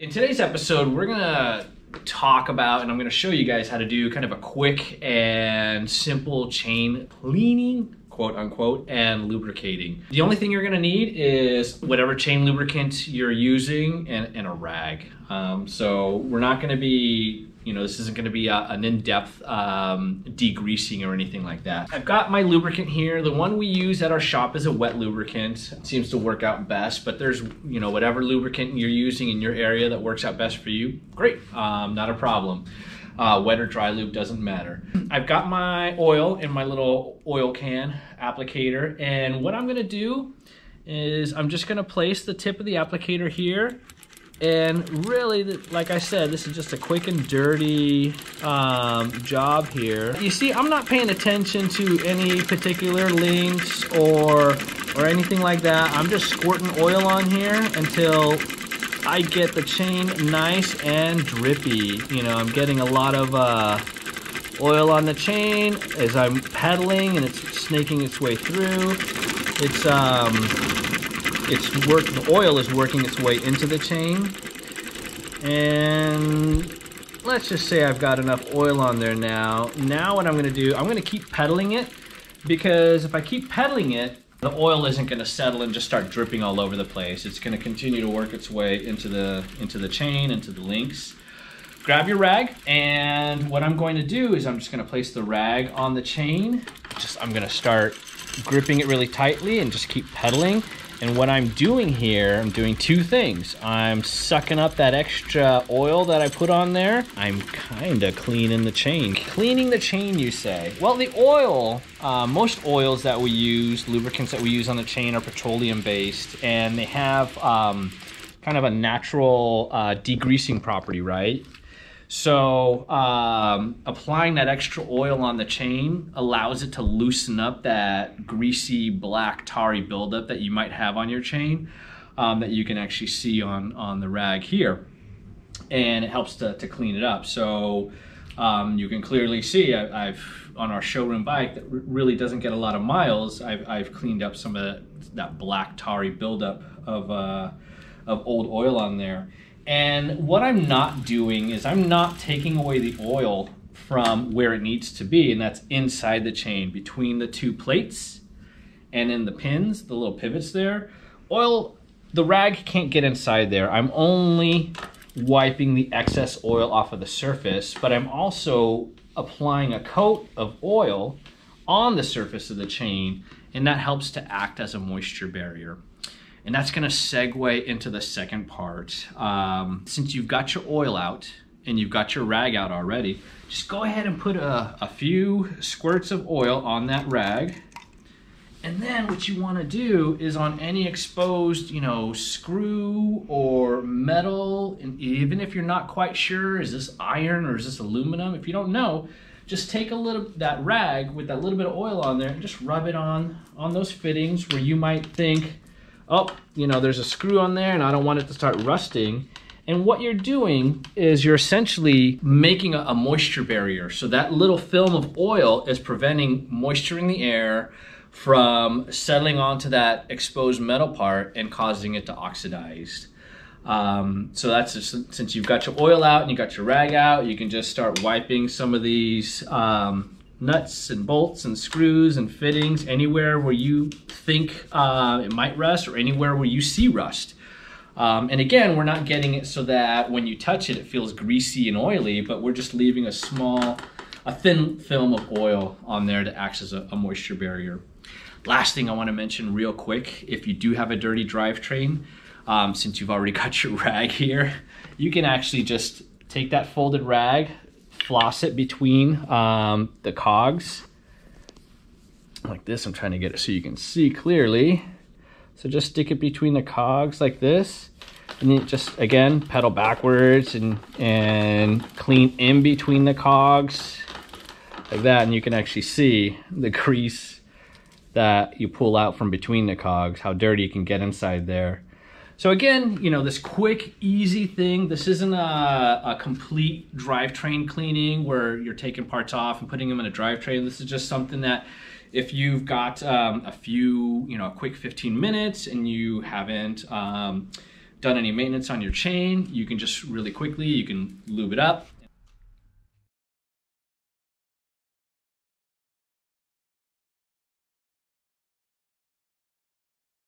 In today's episode, we're gonna talk about and I'm gonna show you guys how to do kind of a quick and simple chain cleaning quote unquote, and lubricating. The only thing you're gonna need is whatever chain lubricant you're using and, and a rag. Um, so we're not gonna be you know, this isn't gonna be a, an in-depth um, degreasing or anything like that. I've got my lubricant here. The one we use at our shop is a wet lubricant. It seems to work out best, but there's, you know, whatever lubricant you're using in your area that works out best for you, great, um, not a problem. Uh, wet or dry lube doesn't matter. I've got my oil in my little oil can applicator, and what I'm gonna do is I'm just gonna place the tip of the applicator here and really, like I said, this is just a quick and dirty um, job here. You see, I'm not paying attention to any particular links or or anything like that. I'm just squirting oil on here until I get the chain nice and drippy. You know, I'm getting a lot of uh, oil on the chain as I'm pedaling and it's snaking its way through. It's um, it's work. The oil is working its way into the chain, and let's just say I've got enough oil on there now. Now what I'm going to do, I'm going to keep pedaling it because if I keep pedaling it, the oil isn't going to settle and just start dripping all over the place. It's going to continue to work its way into the into the chain, into the links. Grab your rag, and what I'm going to do is I'm just going to place the rag on the chain. Just I'm going to start gripping it really tightly and just keep pedaling. And what I'm doing here, I'm doing two things. I'm sucking up that extra oil that I put on there. I'm kind of cleaning the chain. Cleaning the chain, you say? Well, the oil, uh, most oils that we use, lubricants that we use on the chain are petroleum based and they have um, kind of a natural uh, degreasing property, right? So um, applying that extra oil on the chain allows it to loosen up that greasy black tarry buildup that you might have on your chain um, that you can actually see on, on the rag here. And it helps to, to clean it up. So um, you can clearly see I, have on our showroom bike that really doesn't get a lot of miles. I've, I've cleaned up some of that, that black tarry buildup of, uh, of old oil on there. And what I'm not doing is I'm not taking away the oil from where it needs to be, and that's inside the chain between the two plates and in the pins, the little pivots there. Oil, the rag can't get inside there. I'm only wiping the excess oil off of the surface, but I'm also applying a coat of oil on the surface of the chain, and that helps to act as a moisture barrier. And that's gonna segue into the second part. Um, since you've got your oil out and you've got your rag out already, just go ahead and put a, a few squirts of oil on that rag. And then what you wanna do is on any exposed, you know, screw or metal, and even if you're not quite sure, is this iron or is this aluminum? If you don't know, just take a little that rag with that little bit of oil on there and just rub it on on those fittings where you might think oh, you know, there's a screw on there and I don't want it to start rusting. And what you're doing is you're essentially making a, moisture barrier. So that little film of oil is preventing moisture in the air from settling onto that exposed metal part and causing it to oxidize. Um, so that's just, since you've got your oil out and you got your rag out, you can just start wiping some of these um, nuts and bolts and screws and fittings anywhere where you think uh, it might rust or anywhere where you see rust. Um, and again, we're not getting it so that when you touch it, it feels greasy and oily, but we're just leaving a small, a thin film of oil on there to act as a, a moisture barrier. Last thing I want to mention real quick, if you do have a dirty drivetrain, um, since you've already got your rag here, you can actually just take that folded rag, floss it between um, the cogs like this. I'm trying to get it so you can see clearly. So just stick it between the cogs like this. And then just, again, pedal backwards and, and clean in between the cogs like that. And you can actually see the grease that you pull out from between the cogs, how dirty you can get inside there. So again, you know, this quick, easy thing, this isn't a, a, complete drivetrain cleaning where you're taking parts off and putting them in a drivetrain. This is just something that if you've got um, a few, you know, a quick 15 minutes and you haven't um, done any maintenance on your chain, you can just really quickly, you can lube it up.